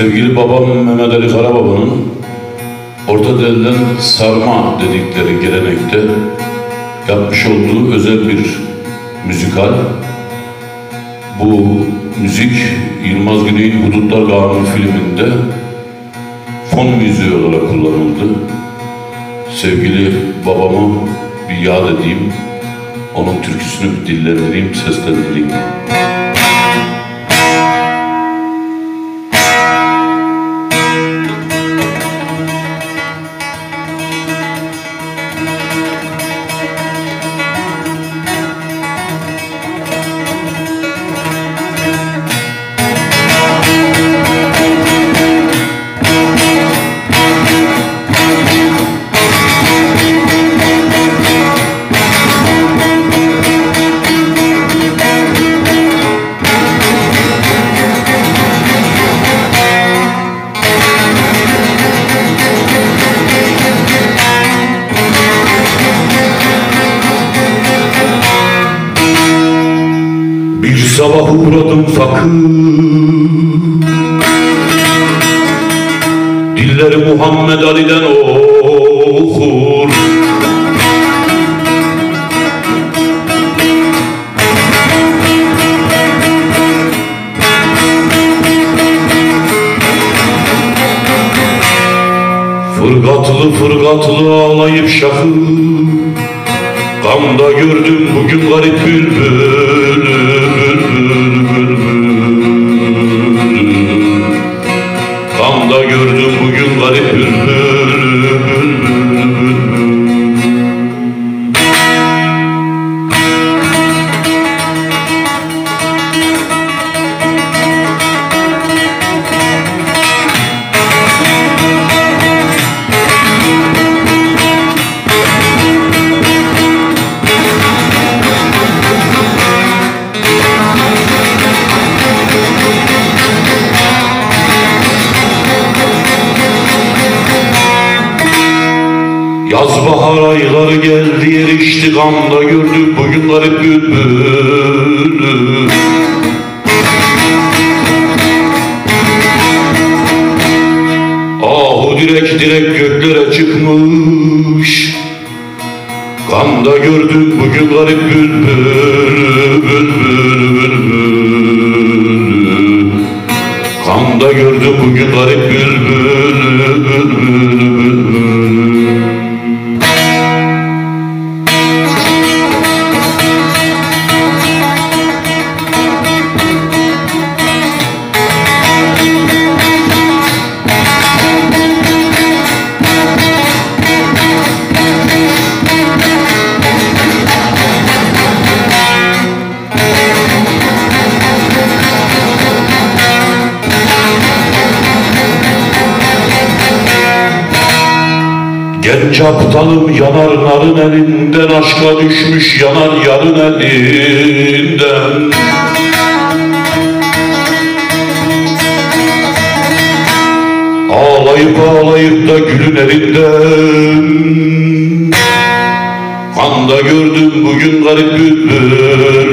Sevgili babam Mehmet Ali Karababa'nın Orta Dereden sarma dedikleri gelenekte yapmış olduğu özel bir müzikal. Bu müzik Yılmaz Güney'in Hudutlar Kanunu filminde fon müziği olarak kullanıldı. Sevgili babamı bir yad edeyim, onun türküsünü bir dillendireyim, seslendireyim. Bir sabah uğradım fakir Dilleri Muhammed Ali'den okur. Fırgatlı fırgatlı ağlayıp şakır Gamda gördüm bugün garip bülbül Yaz bahar ayları geldi erişti gamda gördük bugün garip bülbülü Ahu direk direk göklere çıkmış. Gamda gördük bugün garip bülbülü bülbülü bülbülü Gamda gördük bugün garip bülbülü Mm-hmm. Genç aptalım yanar narın elinden Aşka düşmüş yanar yarın elinden. Ağlayıp ağlayıp da gülün elinden. Kanda gördüm bugün garip bülbül